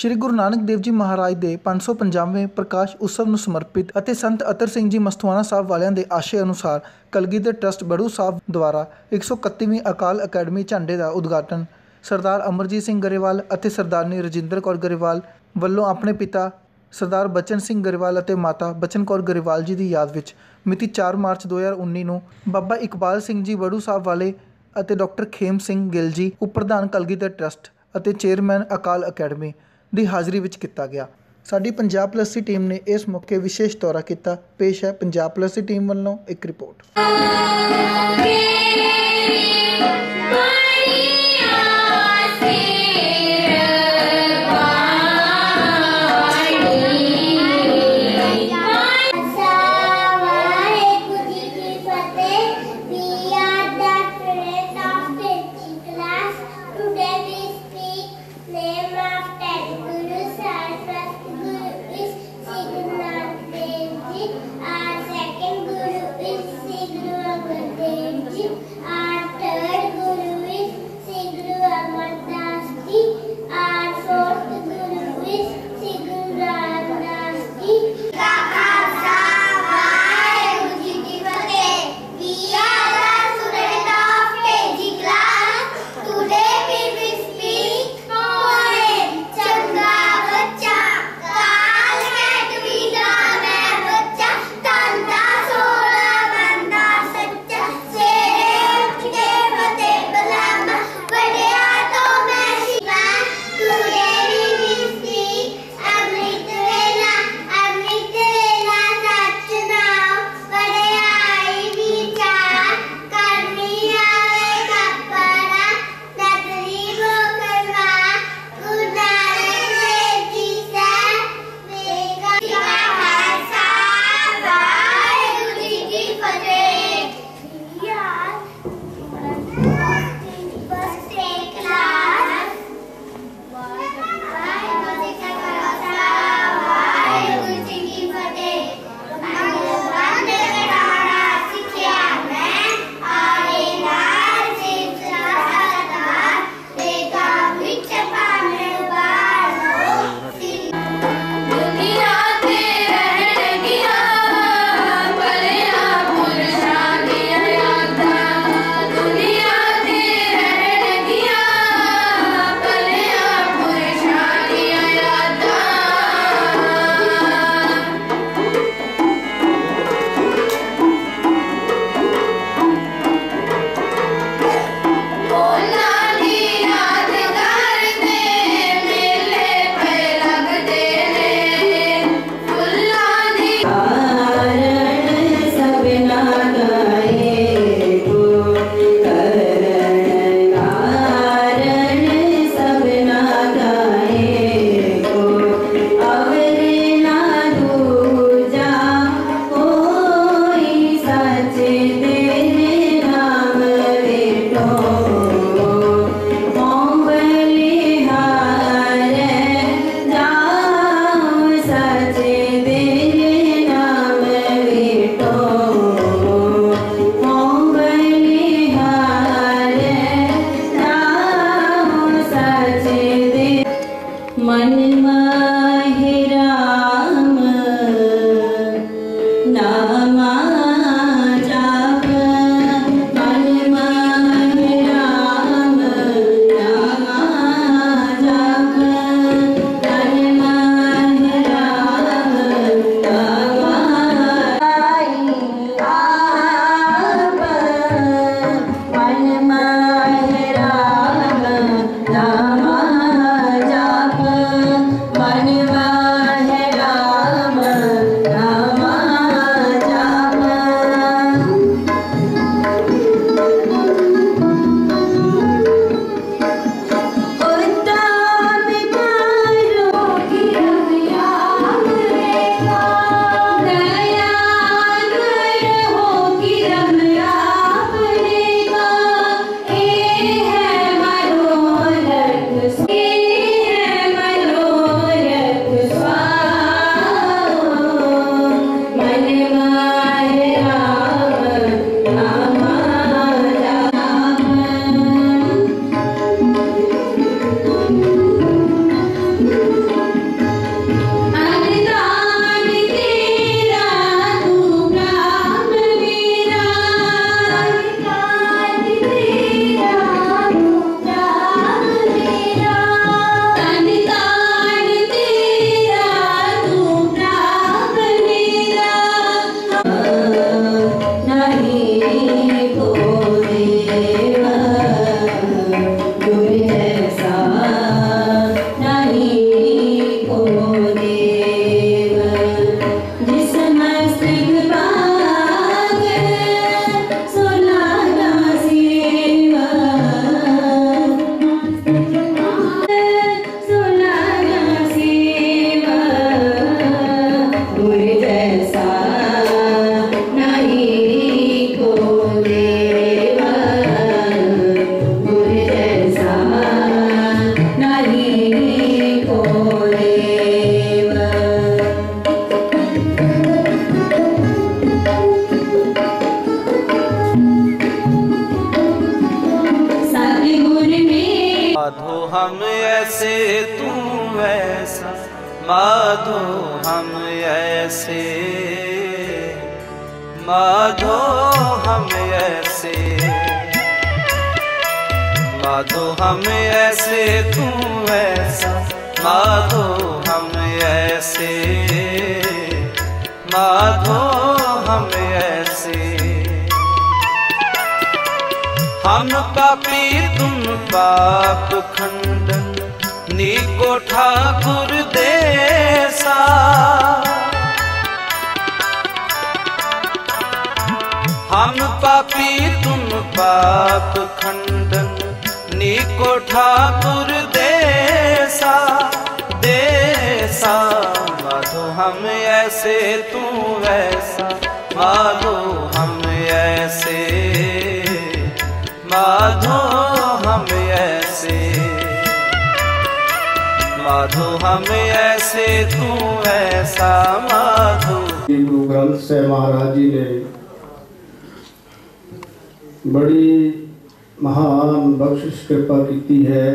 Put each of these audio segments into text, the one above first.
ਸ਼੍ਰੀ ਗੁਰੂ ਨਾਨਕ ਦੇਵ ਜੀ ਮਹਾਰਾਜ ਦੇ 550ਵੇਂ ਪ੍ਰਕਾਸ਼ ਉਤਸਵ ਨੂੰ ਸਮਰਪਿਤ ਅਤੇ ਸੰਤ ਅਤਰ ਸਿੰਘ ਜੀ ਮਸਤੂਆਣਾ ਸਾਹਿਬ ਵਾਲਿਆਂ ਦੇ ਆਸ਼ੇ ਅਨੁਸਾਰ ਕਲਗੀਧਰ ਟਰਸਟ ਬੜੂ ਸਾਹਿਬ ਦੁਆਰਾ 131ਵੀਂ ਅਕਾਲ ਅਕੈਡਮੀ ਝੰਡੇ ਦਾ ਉਦਘਾਟਨ ਸਰਦਾਰ ਅਮਰਜੀਤ ਸਿੰਘ ਗਰੇਵਾਲ ਅਤੇ ਸਰਦਾਰਨੀ ਰਜਿੰਦਰ ਕੌਰ ਗਰੇਵਾਲ ਵੱਲੋਂ ਆਪਣੇ ਪਿਤਾ ਸਰਦਾਰ ਬਚਨ ਸਿੰਘ ਗਰੇਵਾਲ ਅਤੇ ਮਾਤਾ ਬਚਨ ਕੌਰ ਗਰੇਵਾਲ ਜੀ ਦੀ ਯਾਦ ਵਿੱਚ ਮਿਤੀ 4 ਮਾਰਚ 2019 ਨੂੰ ਬਾਬਾ ਇਕਬਾਲ ਸਿੰਘ ਜੀ ਬੜੂ ਸਾਹਿਬ ਵਾਲੇ ਅਤੇ ਡਾਕਟਰ ਖੇਮ ਸਿੰਘ ਗਿੱਲ ਜੀ, ਉਪ ਪ੍ਰਧਾਨ ਕਲਗੀਧਰ ਟਰਸਟ ਅਤੇ ਚੇਅਰਮੈਨ ਅਕਾਲ ਅਕੈਡਮੀ ਦੀ ਹਾਜ਼ਰੀ ਵਿੱਚ ਕੀਤਾ ਗਿਆ। ਸਾਡੀ ਪੰਜਾਬ ਪਲੱਸ ਦੀ ਟੀਮ ਨੇ ਇਸ ਮੌਕੇ ਵਿਸ਼ੇਸ਼ ਦੌਰਾ ਕੀਤਾ। ਪੇਸ਼ ਹੈ ਪੰਜਾਬ ਪਲੱਸ ਦੀ ਟੀਮ ਵੱਲੋਂ ਇੱਕ ਰਿਪੋਰਟ। ਨਾਮਾ ਜਾਪ ऐसा, माधो हम ऐसे। माधो हम ऐसे। माधो हम ऐसे, तू ऐसा, माधो हम ऐसे। माधो हम ऐसे। हम पापी तुम पाप खंडन नीको ठाकुर देसा हम पापी तुम पाप खंडन नीको ठाकुर देसा देसा माधो हम ऐसे तू वैसा माधो हम ऐसे माधो हम ऐसे तू ऐसा माधो श्री गुरु ग्रंथ ਸਾਹਿਬ ਮਹਾਰਾਜ ਜੀ ਨੇ ਬੜੀ ਮਹਾਨ ਬਖਸ਼ਿਸ਼ ਕਿਰਪਾ ਕੀਤੀ ਹੈ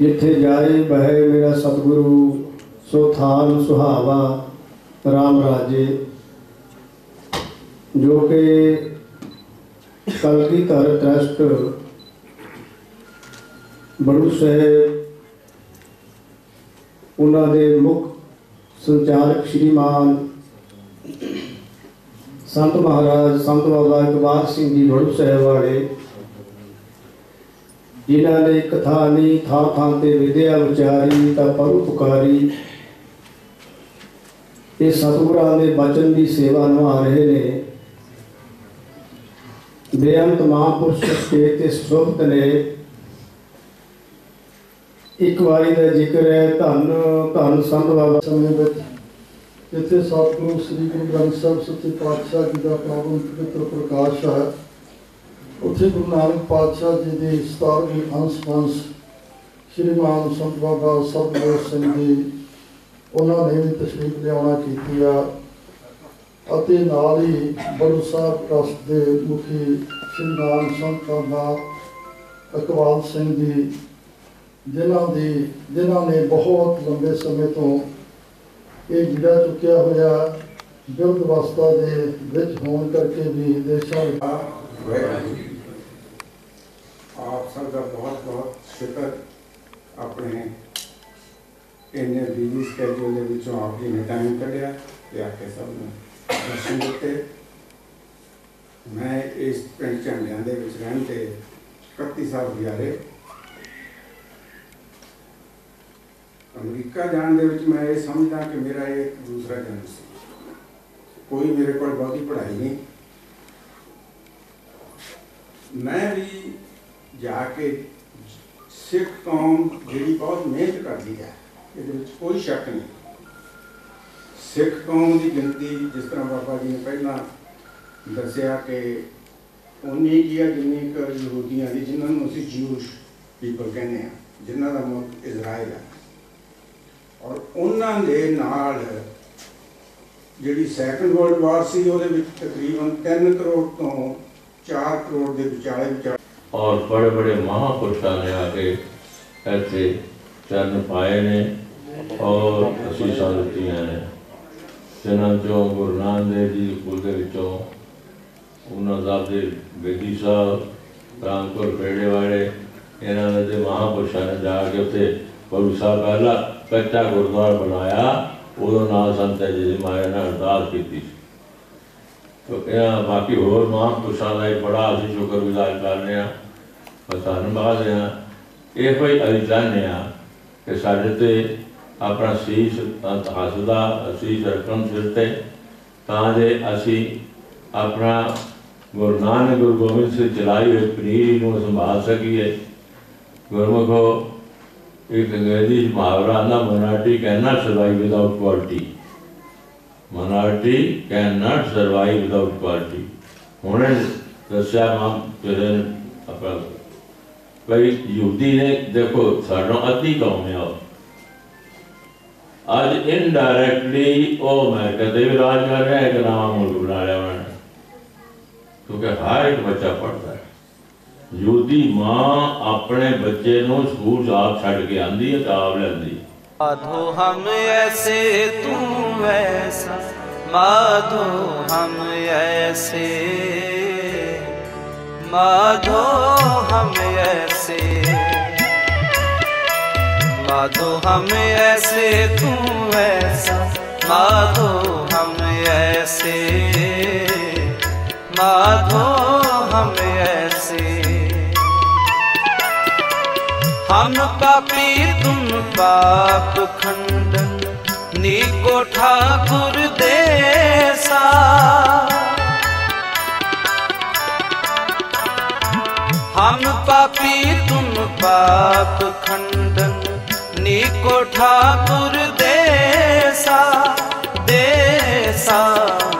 ਜਿੱਥੇ ਜਾਏ ਬਹਿ ਮੇਰਾ ਸਤਿਗੁਰੂ ਸੋ ਥਾਨ ਸੁਹਾਵਾ RAM ਰਾਜੇ ਜੋ ਕਿ ਕਲਗੀਧਰ ਟਰਸਟ ਬੜੂ ਸਾਹਿਬ, ਉਹਨਾਂ ਦੇ ਮੁੱਖ ਸੰਚਾਰਕ ਸ਼੍ਰੀਮਾਨ ਸੰਤ ਮਹਾਰਾਜ, ਸੰਤ ਬਾਬਾ ਇਕਬਾਲ ਸਿੰਘ ਜੀ ਬੜੂ ਸਾਹਿਬ ਵਾਲੇ, ਜਿਨ੍ਹਾਂ ਨੇ ਕਥਾ ਨਹੀਂ ਥਾਂ ਥਾਂ ਤੇ ਵਿਦਿਆ ਵਿਚਾਰੀ ਤਾਂ ਪੁਕਾਰੀ। ਇਹ ਸਤਿਗੁਰਾਂ ਦੇ ਬਚਨ ਦੀ ਸੇਵਾ ਨਿਭਾ ਰਹੇ ਨੇ। ਬੇਅੰਤ ਮਹਾਂਪੁਰਸ਼ ਕੇ ਤੇ ਸੁਭਤ ਨੇ ਇੱਕ ਵਾਰੀ ਦਾ ਜ਼ਿਕਰ ਹੈ, ਧੰਨ ਧੰਨ ਸੰਤ ਬਾਬਾ ਸਮੇਂ ਵਿੱਚ, ਜਿੱਥੇ ਸਤਿਗੁਰੂ ਸ੍ਰੀ ਗੁਰੂ ਗ੍ਰੰਥ ਸਾਹਿਬ, ਸੱਚੇ ਪਾਤਸ਼ਾਹ ਜੀ ਦਾ ਪਾਵਨ ਪਵਿੱਤਰ ਪ੍ਰਕਾਸ਼ ਹੈ। ਉੱਥੇ ਗੁਰੂ ਨਾਨਕ ਪਾਤਸ਼ਾਹ ਜੀ ਦੀ 17ਵੀਂ ਅੰਸ਼ ਪੰਸ ਸ਼੍ਰੀਮਾਨ ਸੰਤ ਬਾਬਾ ਸਤਿਗੁਰੂ ਸਿੰਘ ਜੀ, ਉਹਨਾਂ ਨੇ ਵੀ ਤਸ਼ਰੀਫ ਲਿਆਉਣਾ ਕੀਤੀ ਆ। ਅਤੇ ਨਾਲ ਹੀ ਬੜੂ ਸਾਹਿਬ ਟਰਸਟ ਦੇ ਮੁਖੀ ਸ਼੍ਰੀ ਸ਼੍ਰੀਮਾਨ ਸੰਤ ਬਾਬਾ ਇਕਬਾਲ ਸਿੰਘ ਜੀ ਜਿਨ੍ਹਾਂ ਦੀ, ਜਿਨ੍ਹਾਂ ਨੇ ਬਹੁਤ ਲੰਬੇ ਸਮੇਂ ਤੋਂ ਇਹ ਜਿਹੜਾ ਚੁੱਕਿਆ ਹੋਇਆ, ਬਿਰਧ ਅਵਸਥਾ ਦੇ ਵਿੱਚ ਹੋਣ ਕਰਕੇ ਵੀ ਦੇਸ਼ਾਂ ਆਪ ਸਭ ਦਾ ਬਹੁਤ ਬਹੁਤ ਸ਼ੁਕਰ। ਆਪਣੇ ਇੰਨੇ ਬਿਜ਼ੀ ਸਕੇਜੂਲ ਦੇ ਵਿੱਚੋਂ ਆਪ ਜੀ ਨੇ ਟਾਈਮ ਕੱਢਿਆ ਤੇ ਆ ਕੇ ਸਭ ਨੂੰ ਦਰਸ਼ਨ ਦਿੱਤੇ। ਮੈਂ ਇਸ ਪਿੰਡ ਝੰਡਿਆਂ ਦੇ ਵਿੱਚ ਰਹਿਣ ਤੇ 31 ਸਾਲ ਗੁਜ਼ਾਰੇ। ਅਮਰੀਕਾ ਜਾਣ ਦੇ ਵਿੱਚ ਮੈਂ ਇਹ ਸਮਝਦਾ ਕਿ ਮੇਰਾ ਇਹ ਦੂਸਰਾ ਜਨਮ ਸੀ। ਕੋਈ ਮੇਰੇ ਕੋਲ ਬਹੁਤੀ ਪੜ੍ਹਾਈ ਨਹੀਂ। ਮੈਂ ਵੀ ਜਾ ਕੇ ਸਿੱਖ ਕੌਮ ਜਿਹੜੀ ਬਹੁਤ ਮਿਹਨਤ ਕਰਦੀ ਹੈ, ਇਹਦੇ ਵਿੱਚ ਕੋਈ ਸ਼ੱਕ ਨਹੀਂ। ਸਿੱਖ ਕੌਮ ਦੀ ਗਿਣਤੀ ਜਿਸ ਤਰ੍ਹਾਂ ਬਾਬਾ ਜੀ ਨੇ ਪਹਿਲਾਂ ਦੱਸਿਆ ਕਿ ਉਨੀ ਕੀ ਹੈ ਜਿੰਨੀ ਕੁ ਯਹੂਦੀਆਂ ਦੀ, ਜਿਨ੍ਹਾਂ ਨੂੰ ਅਸੀਂ ਜਿਊਸ਼ ਪੀਪਲ ਕਹਿੰਦੇ ਆ ਜਿਨ੍ਹਾਂ ਦਾ ਮੁਲਕ ਇਜ਼ਰਾਈਲ ਹੈ ਔਰ ਉਹਨਾਂ ਦੇ ਨਾਲ ਜਿਹੜੀ ਸੈਕੰਡ ਵਰਲਡ ਵਾਰ ਸੀ, ਉਹਦੇ ਵਿੱਚ ਤਕਰੀਬਨ 3 ਕਰੋੜ ਤੋਂ 4 ਕਰੋੜ ਦੇ ਵਿਚਾਲੇ ਵਿਚਾਲੇ। ਔਰ ਬੜੇ ਬੜੇ ਮਹਾਪੁਰਸ਼ਾਂ ਨੇ ਆ ਕੇ ਇੱਥੇ ਚਰਨ ਪਾਏ ਨੇ ਔਰ ਅਸੀਸਾਂ ਦਿੱਤੀਆਂ ਨੇ। ਜਿਨ੍ਹਾਂ ਚੋਂ ਗੁਰੂ ਨਾਨਕ ਦੇਵ ਜੀ ਦੇ ਕੁਲ ਦੇ ਵਿੱਚੋਂ ਉਹਨਾਂ ਦਾ ਦੇ ਬੇਦੀ ਸਾਹਿਬ, ਰਾਮਪੁਰ ਪੇੜੇ ਵਾਲੇ, ਇਹਨਾਂ ਦੇ ਮਹਾਪੁਰਸ਼ਾਂ ਨੇ ਜਾ ਕੇ ਉੱਥੇ ਗੁਰੂ ਸਾਹਿਬ ਪਹਿਲਾ ਕੱਚਾ ਗੁਰਦੁਆਰਾ ਬਣਾਇਆ ਉਦੋਂ ਨਾਲ ਸੰਤ ਜੀ ਮਾਇਆ ਨੇ ਅਰਦਾਸ ਕੀਤੀ ਸੀ। ਤੋ ਇਹ ਬਾਕੀ ਹੋਰ ਮਹਾਂਪੁਰਸ਼ਾਂ ਦਾ ਇਹ ਬੜਾ ਅਸੀਂ ਸ਼ੁਕਰਗੁਜ਼ਾਰ ਕਰਨੇ ਆ ਧੰਨਵਾਦ ਆ ਇਹ ਕੋਈ ਅਰਜ਼ਾਨੇ ਆ ਕਿ ਸਾਡੇ ਤੇ ਆਪਣਾ ਸੀਸ ਹੱਸਦਾ ਅਸੀਂ ਰਕਮ ਸਿਰ ਤੇ, ਤਾਂ ਜੇ ਅਸੀਂ ਆਪਣਾ ਗੁਰੂ ਨਾਨਕ ਗੁਰੂ ਗੋਬਿੰਦ ਸਿੰਘ ਚਲਾਈ ਹੋਈ ਪਨੀਰੀ ਨੂੰ ਸੰਭਾਲ ਸਕੀਏ। ਗੁਰਮੁਖੋ ਇੱਕ ਅੰਗਰੇਜ਼ੀ ਚ ਮੁਹਾਵਰਾ ਨਾ minority can survive without quality minority cannot survive without quality. ਹੁਣੇ ਦੱਸਿਆ ਮਾਂ ਤੇਰੇ ਆਪਣਾ ਕੋਈ ਯਹੂਦੀ ਨੇ, ਦੇਖੋ ਸਾਡੋਂ ਅੱਧੀ ਕੌਮ ਹੈ ਅੱਜ ਇਨਡਾਇਰੈਕਟਲੀ ਉਹ ਮੈਂ ਕਦੇ ਵੀ ਰਾਜ ਕਰ ਰਿਹਾ ਹੈ ਕਿ ਨਵਾਂ ਮੁਲਕ ਬਣਾ ਲਿਆ ਮੈਂ ਕਿਉਂਕਿ ਹਰ ਇੱਕ ਬੱਚਾ ਪੜ੍ਹਦਾ। ਹੈ ਯੋਧੀ ਮਾਂ ਆਪਣੇ ਬੱਚੇ ਨੂੰ ਸਕੂਲ 'ਚ ਆਪ ਛੱਡ ਕੇ ਆਂਦੀ ਹੈ ਤਾਂ ਆਪ ਲੈਂਦੀ माधो हम ऐसे तू वैसा माधो हम ऐसे माधो हम ऐसे माधो हम ऐसे तू ऐसा माधो हम ऐसे माधो हम ऐसे हम पापी तुम पाप खंडन नीको ठाकुर देसा हम पापी तुम पाप खंडन नीको ठाकुर देसा देसा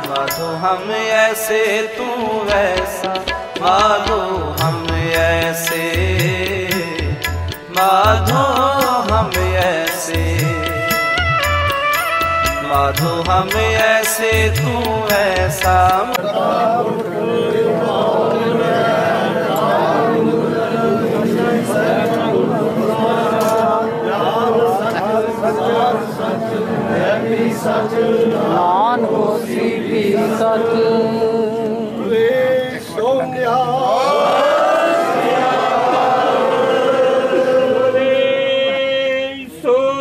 माधो हम ऐसे तू वैसा माधो हम ऐसे माधो हम ऐसे माधो हम ऐसे तू ऐसा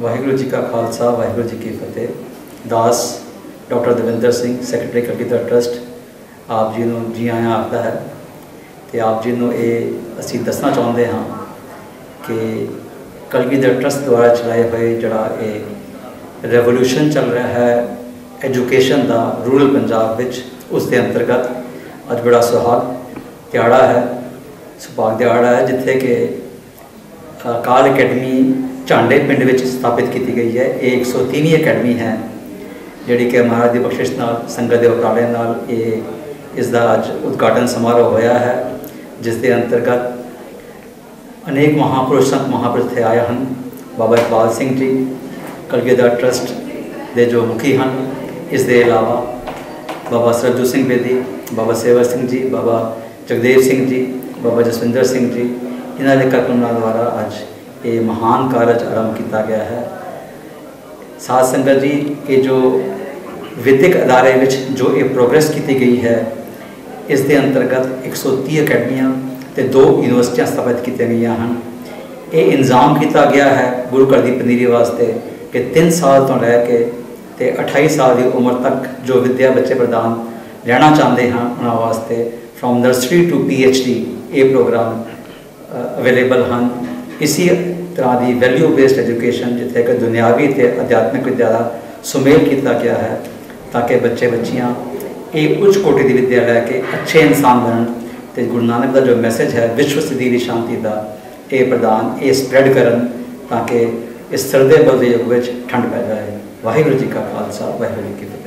ਵਾਹਿਗੁਰੂ ਜੀ ਕਾ ਖਾਲਸਾ, ਵਾਹਿਗੁਰੂ ਜੀ ਕੀ ਫਤਿਹ। ਦਾਸ doctor Davinder Singh, secretary Kalgidhar trust, ਆਪ ਜੀ ਨੂੰ ਜੀ ਆਇਆਂ ਆਖਦਾ ਹੈ ਤੇ ਆਪ ਜੀ ਨੂੰ ਇਹ ਅਸੀਂ ਦੱਸਣਾ ਚਾਹੁੰਦੇ ਹਾਂ ਕਿ ਕਲਗੀਧਰ ਟਰਸਟ ਦੁਆਰਾ ਚਲਾਏ ਹੋਏ ਜਿਹੜਾ ਇਹ ਰੈਵੋਲੂਸ਼ਨ ਚੱਲ ਰਿਹਾ ਹੈ, ਐਜੂਕੇਸ਼ਨ ਦਾ ਰੂਰਲ ਪੰਜਾਬ ਵਿੱਚ, ਉਸ ਦੇ ਅੰਤਰਗਤ ਅੱਜ ਬੜਾ ਸੁਹਾਗ ਦਿਹਾੜਾ ਹੈ। ਸੁਭਾਗ ਦਿਹਾੜਾ ਹੈ ਜਿੱਥੇ ਕਿ ਅਕਾਲ ਅਕੈਡਮੀ ਝਾਂਡੇ ਪਿੰਡ ਵਿੱਚ ਸਥਾਪਿਤ ਕੀਤੀ ਗਈ ਹੈ। ਇਹ 103ਵੀਂ ਅਕੈਡਮੀ ਹੈ, ਜਿਹੜੀ ਕਿ ਮਹਾਰਾਜ ਦੀ ਬਖਸ਼ਿਸ਼ ਨਾਲ, ਸੰਗਤ ਦੇ ਉਪਰਾਲੇ ਨਾਲ ਇਹ ਇਸ ਦਾ ਅੱਜ ਉਦਘਾਟਨ ਸਮਾਰੋਹ ਹੋਇਆ ਹੈ, ਜਿਸ ਦੇ ਅੰਤਰਗਤ ਅਨੇਕ ਮਹਾਪੁਰਸ਼ ਸੰਤ ਮਹਾਪੁਰਸ਼ ਇੱਥੇ ਆਏ ਹਨ। ਬਾਬਾ ਇਕਬਾਲ ਸਿੰਘ ਜੀ, ਕਲਗੀਧਰ ਟਰਸਟ ਦੇ ਜੋ ਮੁਖੀ ਹਨ, ਇਸ ਦੇ ਇਲਾਵਾ ਬਾਬਾ ਸਰਜੂ ਸਿੰਘ ਬੇਦੀ, ਬਾਬਾ ਸੇਵਾ ਸਿੰਘ ਜੀ, ਬਾਬਾ ਜਗਦੇਵ ਸਿੰਘ ਜੀ, ਬਾਬਾ ਜਸਵਿੰਦਰ ਸਿੰਘ ਜੀ, ਇਹਨਾਂ ਦੇ ਕਰਤੂਆਂ ਦੁਆਰਾ ਅੱਜ ਇਹ ਮਹਾਨ ਕਾਰਜ ਆਰੰਭ ਕੀਤਾ ਗਿਆ ਹੈ। ਸਾਧ ਸੰਗਤ ਜੀ, ਇਹ ਜੋ ਵਿਦਿਅਕ ਅਦਾਰੇ ਵਿੱਚ ਜੋ ਇਹ ਪ੍ਰੋਗਰੈਸ ਕੀਤੀ ਗਈ ਹੈ, ਇਸ ਦੇ ਅੰਤਰਗਤ 130 ਅਕੈਡਮੀਆਂ ਤੇ ਦੋ ਯੂਨੀਵਰਸਿਟੀਆਂ ਸਥਾਪਿਤ ਕੀਤੀਆਂ ਗਈਆਂ ਹਨ। ਇਹ ਇੰਤਜ਼ਾਮ ਕੀਤਾ ਗਿਆ ਹੈ ਗੁਰੂ ਘਰ ਦੀ ਪਨੀਰੀ ਵਾਸਤੇ ਕਿ 3 ਸਾਲ ਤੋਂ ਲੈ ਕੇ ਤੇ 28 ਸਾਲ ਦੀ ਉਮਰ ਤੱਕ ਜੋ ਵਿਦਿਆ ਬੱਚੇ ਪ੍ਰਦਾਨ ਲੈਣਾ ਚਾਹੁੰਦੇ ਹਨ, ਉਹਨਾਂ ਵਾਸਤੇ ਫਰੋਮ ਨਰਸਰੀ ਟੂ ਡੀ ਇਹ ਪ੍ਰੋਗਰਾਮ ਅਵੇਲੇਬਲ ਹਨ। ਇਸੇ ਤਰ੍ਹਾਂ ਦੀ ਵੈਲਿਊ ਬੇਸਡ ਐਜੂਕੇਸ਼ਨ ਜਿੱਥੇ ਕਿ ਦੁਨਿਆਵੀ ਤੇ ਅਧਿਆਤਮਿਕ ਵਿਦਿਆ ਦਾ ਸੁਮੇਲ ਕੀਤਾ ਗਿਆ ਹੈ ਤਾਂ ਕਿ ਬੱਚੇ, ਬੱਚੀਆਂ ਇਹ ਉੱਚ ਕੋਟੀ ਦੀ ਵਿਦਿਆ ਲੈ ਕੇ ਅੱਛੇ ਇਨਸਾਨ ਬਣਨ ਤੇ ਗੁਰੂ ਨਾਨਕ ਦਾ ਜੋ ਮੈਸੇਜ ਹੈ, ਵਿਸ਼ਵ ਸਦੀ ਦੀ ਸ਼ਾਂਤੀ ਦਾ ਇਹ ਪ੍ਰਦਾਨ, ਇਹ ਸਪਰੈਡ ਕਰਨ ਤਾਂ ਕਿ ਇਸ ਸਰਦੇ ਬਲਦੇ ਯੁੱਗ ਵਿੱਚ ਠੰਡ ਪੈ ਜਾਏ। ਵਾਹਿਗੁਰੂ ਜੀ ਕਾ ਖਾਲਸਾ, ਵਾਹਿਗੁਰੂ ਜੀ ਕੀ ਫਤਿਹ।